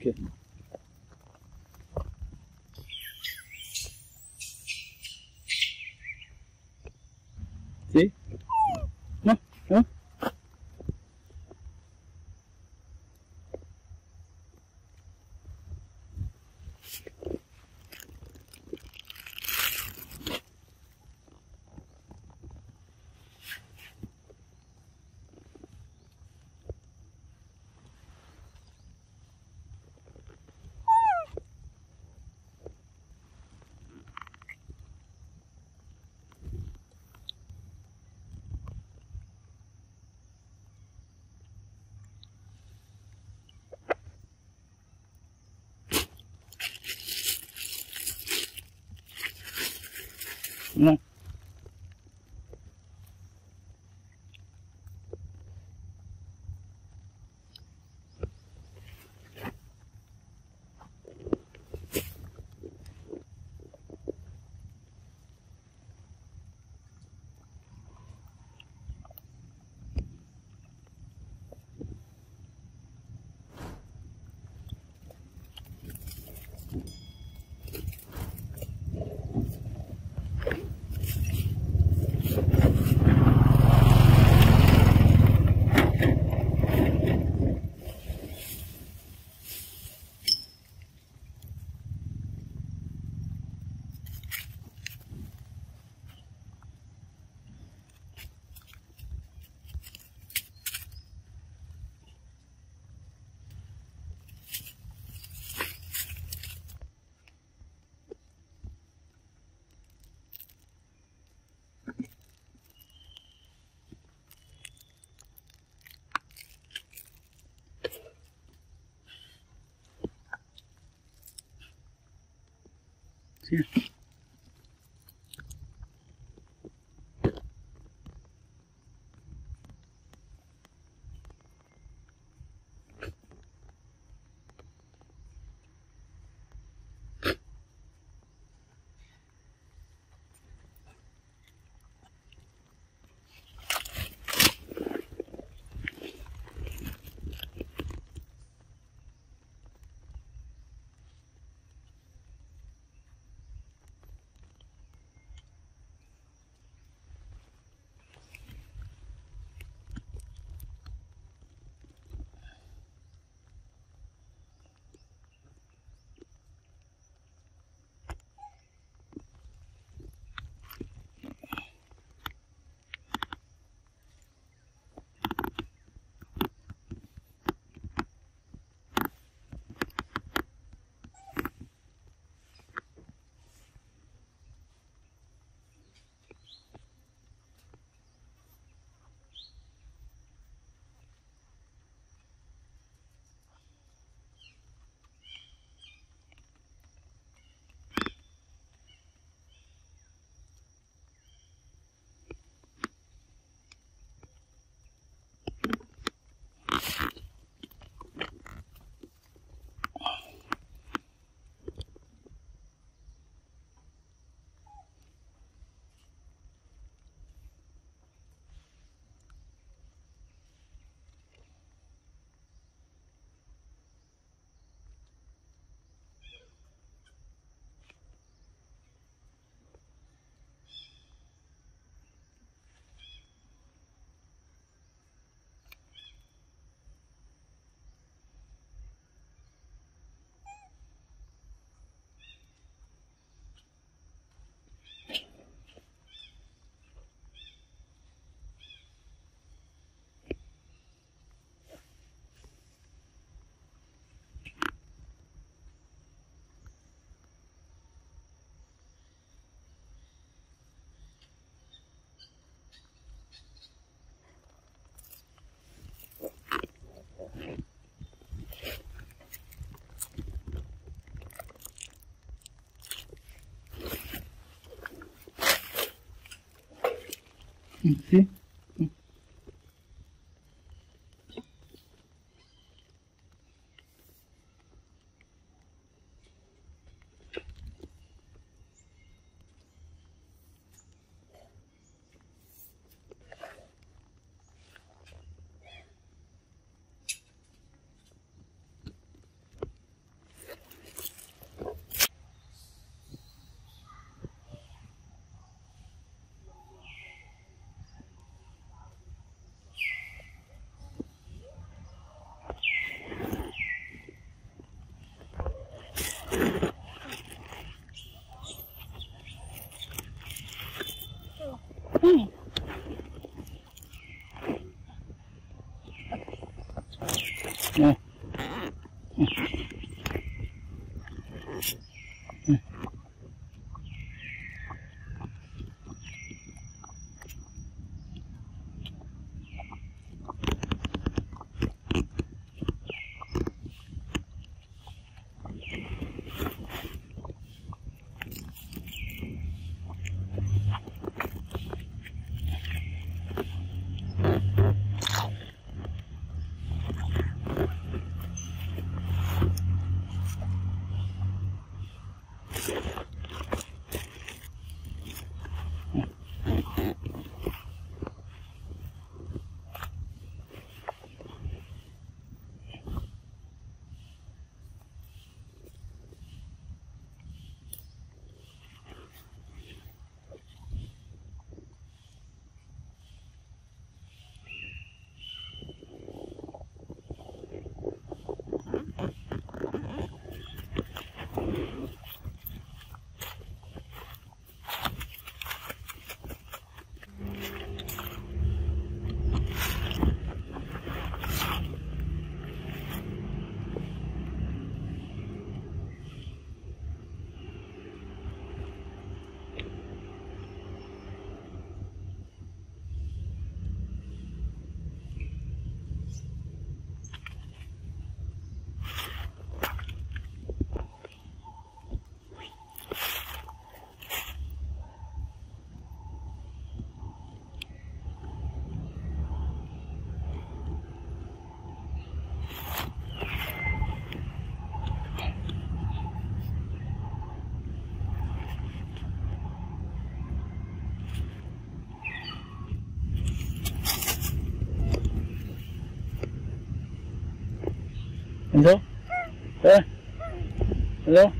¿Qué? Non. Cheers. See. you Enzo? Eh? Enzo?